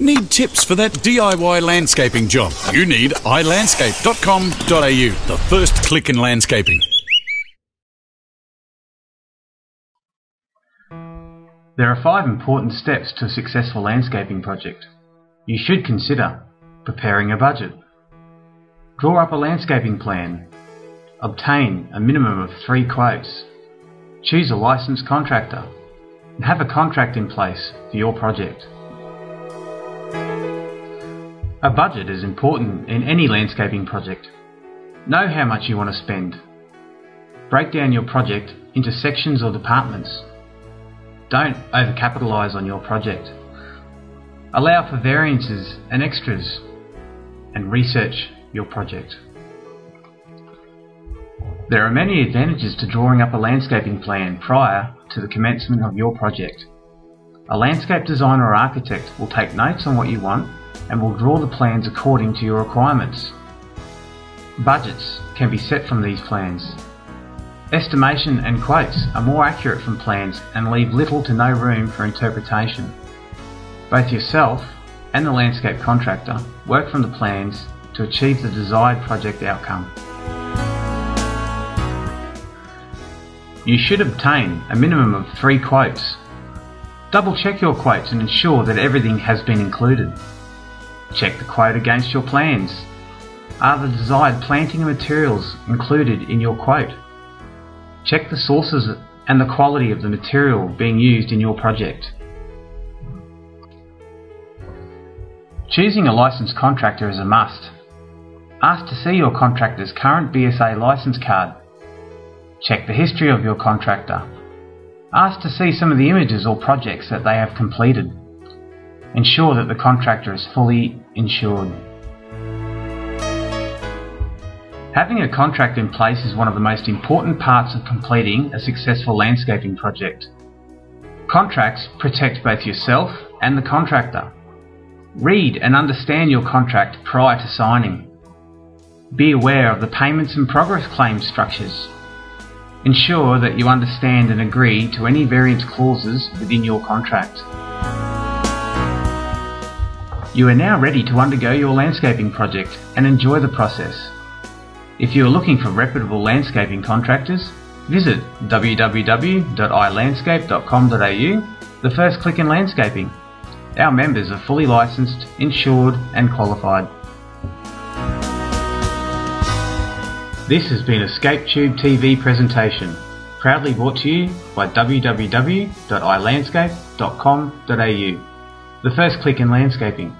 Need tips for that DIY landscaping job? You need ilandscape.com.au, the first click in landscaping. There are five important steps to a successful landscaping project. You should consider preparing a budget, draw up a landscaping plan, obtain a minimum of three quotes, choose a licensed contractor, and have a contract in place for your project. A budget is important in any landscaping project. Know how much you want to spend. Break down your project into sections or departments. Don't overcapitalise on your project. Allow for variances and extras and research your project. There are many advantages to drawing up a landscaping plan prior to the commencement of your project. A landscape designer or architect will take notes on what you want and will draw the plans according to your requirements. Budgets can be set from these plans. Estimation and quotes are more accurate from plans and leave little to no room for interpretation. Both yourself and the landscape contractor work from the plans to achieve the desired project outcome. You should obtain a minimum of three quotes. Double check your quotes and ensure that everything has been included. Check the quote against your plans. Are the desired planting materials included in your quote? Check the sources and the quality of the material being used in your project. Choosing a licensed contractor is a must. Ask to see your contractor's current BSA license card. Check the history of your contractor. Ask to see some of the images or projects that they have completed. Ensure that the contractor is fully insured. Having a contract in place is one of the most important parts of completing a successful landscaping project. Contracts protect both yourself and the contractor. Read and understand your contract prior to signing. Be aware of the payments and progress claim structures. Ensure that you understand and agree to any variance clauses within your contract. You are now ready to undergo your landscaping project and enjoy the process. If you are looking for reputable landscaping contractors, visit www.ilandscape.com.au, the first click in landscaping. Our members are fully licensed, insured and qualified. This has been a ScapeTube TV presentation, proudly brought to you by www.ilandscape.com.au, the first click in landscaping.